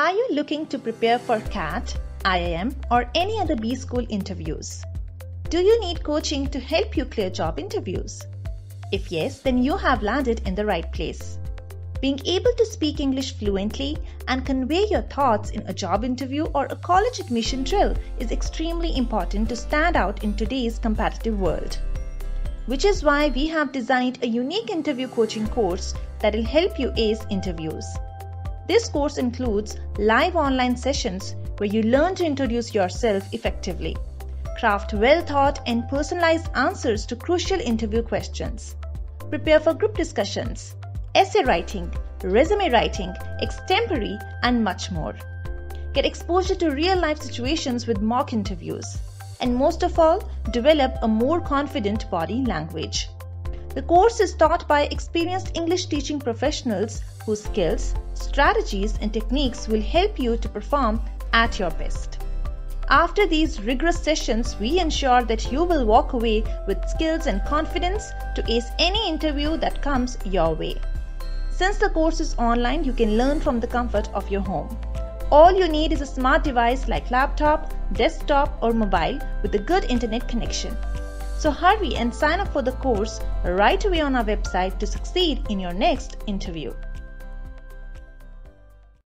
Are you looking to prepare for CAT, IIM, or any other B school interviews? Do you need coaching to help you clear job interviews? If yes, then you have landed in the right place. Being able to speak English fluently and convey your thoughts in a job interview or a college admission drill is extremely important to stand out in today's competitive world. Which is why we have designed a unique interview coaching course that will help you ace interviews. This course includes live online sessions where you learn to introduce yourself effectively, craft well thought and personalized answers to crucial interview questions, prepare for group discussions, essay writing, resume writing, extempore, and much more. Get exposure to real life situations with mock interviews, and most of all, develop a more confident body language. The course is taught by experienced English teaching professionals whose skills, strategies, and techniques will help you to perform at your best. After these rigorous sessions, we ensure that you will walk away with skills and confidence to ace any interview that comes your way. Since the course is online, you can learn from the comfort of your home. All you need is a smart device like laptop, desktop, or mobile with a good internet connection. So hurry and sign up for the course right away on our website to succeed in your next interview.